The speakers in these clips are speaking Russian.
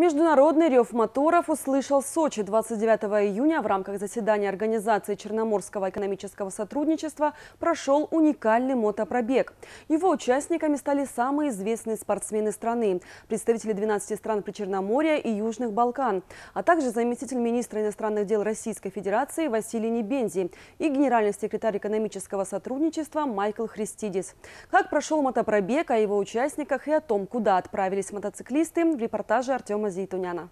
Международный рев моторов услышал Сочи 29 июня. В рамках заседания Организации Черноморского экономического сотрудничества прошел уникальный мотопробег. Его участниками стали самые известные спортсмены страны, представители 12 стран Причерноморья и Южных Балкан, а также заместитель министра иностранных дел Российской Федерации Василий Небензи и генеральный секретарь экономического сотрудничества Майкл Христидис. Как прошел мотопробег, о его участниках и о том, куда отправились мотоциклисты, в репортаже Артема Артема Зейтуняна.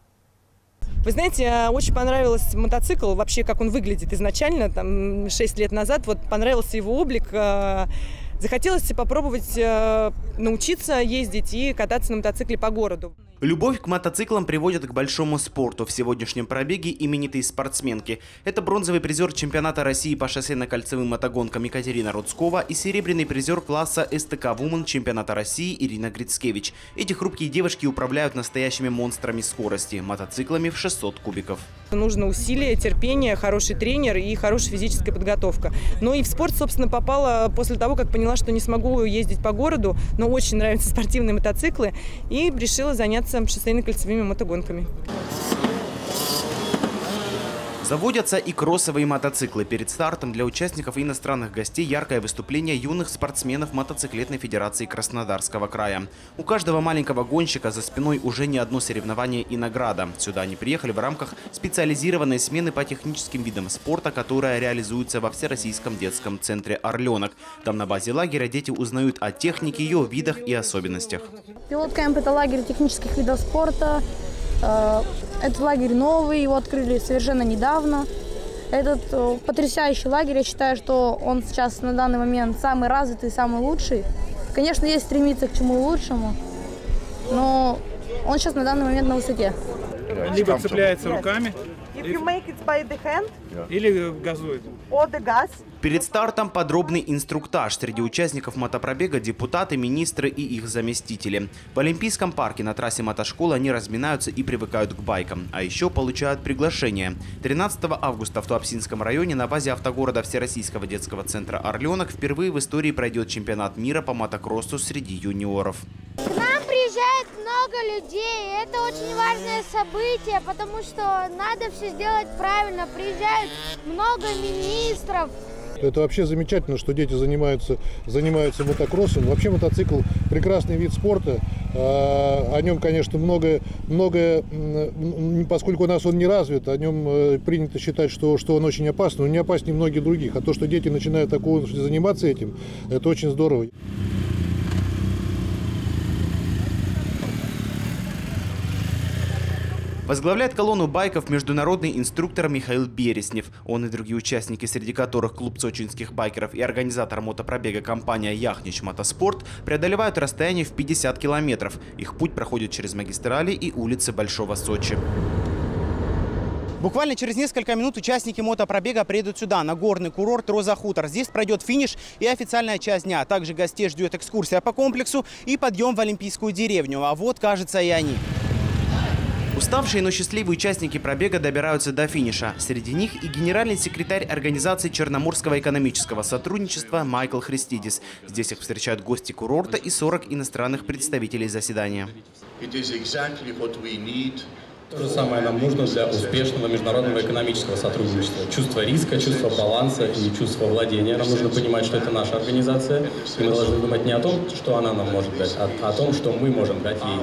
Вы знаете, э, очень понравился мотоцикл, вообще как он выглядит изначально, там 6 лет назад, вот понравился его облик, э, захотелось попробовать э, научиться ездить и кататься на мотоцикле по городу. Любовь к мотоциклам приводит к большому спорту. В сегодняшнем пробеге именитые спортсменки. Это бронзовый призер чемпионата России по шоссейно-кольцевым мотогонкам Екатерина Рудскова и серебряный призер класса СТК Вумен чемпионата России Ирина Грицкевич. Эти хрупкие девушки управляют настоящими монстрами скорости – мотоциклами в 600 кубиков. Нужно усилие, терпение, хороший тренер и хорошая физическая подготовка. Но и в спорт, собственно, попала после того, как поняла, что не смогу ездить по городу, но очень нравятся спортивные мотоциклы, и решила заняться заниматься шоссейно-кольцевыми мотогонками. Заводятся и кроссовые мотоциклы. Перед стартом для участников и иностранных гостей яркое выступление юных спортсменов мотоциклетной федерации Краснодарского края. У каждого маленького гонщика за спиной уже не одно соревнование и награда. Сюда они приехали в рамках специализированной смены по техническим видам спорта, которая реализуется во Всероссийском детском центре «Орленок». Там на базе лагеря дети узнают о технике, ее видах и особенностях. Пилот это лагерь технических видов спорта. Э, этот лагерь новый, его открыли совершенно недавно. Этот э, потрясающий лагерь, я считаю, что он сейчас на данный момент самый развитый, самый лучший. Конечно, есть стремиться к чему лучшему, но он сейчас на данный момент на высоте. Либо цепляется руками, или газует. Перед стартом подробный инструктаж. Среди участников мотопробега депутаты, министры и их заместители. В Олимпийском парке на трассе мотошколы они разминаются и привыкают к байкам. А еще получают приглашение. 13 августа в Туапсинском районе на базе автогорода Всероссийского детского центра «Орленок» впервые в истории пройдет чемпионат мира по мотокроссу среди юниоров приезжает много людей. Это очень важное событие, потому что надо все сделать правильно. Приезжают много министров. Это вообще замечательно, что дети занимаются, занимаются мотокроссом. Вообще мотоцикл – прекрасный вид спорта. А, о нем, конечно, много, много, поскольку у нас он не развит, о нем э, принято считать, что, что он очень опасный, но не опаснее многих других. А то, что дети начинают такого заниматься этим, это очень здорово. Возглавляет колонну байков международный инструктор Михаил Береснев. Он и другие участники, среди которых клуб сочинских байкеров и организатор мотопробега компания «Яхнич Мотоспорт» преодолевают расстояние в 50 километров. Их путь проходит через магистрали и улицы Большого Сочи. Буквально через несколько минут участники мотопробега приедут сюда, на горный курорт Роза Хутор. Здесь пройдет финиш и официальная часть дня. Также гостей ждет экскурсия по комплексу и подъем в Олимпийскую деревню. А вот, кажется, и они. Уставшие, но счастливые участники пробега добираются до финиша. Среди них и генеральный секретарь Организации Черноморского экономического сотрудничества Майкл Христидис. Здесь их встречают гости курорта и 40 иностранных представителей заседания. То же самое нам нужно для успешного международного экономического сотрудничества. Чувство риска, чувство баланса и чувство владения. Нам нужно понимать, что это наша организация, и мы должны думать не о том, что она нам может дать, а о том, что мы можем дать ей.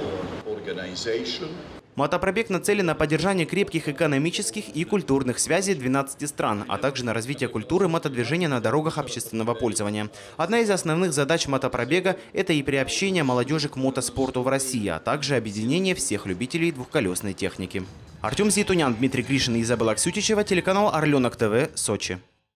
Мотопробег нацелен на поддержание крепких экономических и культурных связей 12 стран, а также на развитие культуры мотодвижения на дорогах общественного пользования. Одна из основных задач мотопробега – это и приобщение молодежи к мотоспорту в России, а также объединение всех любителей двухколесной техники. Артем Зитунян, Дмитрий Гришин и Изабелла Ксютичева, телеканал «Орленок ТВ», Сочи.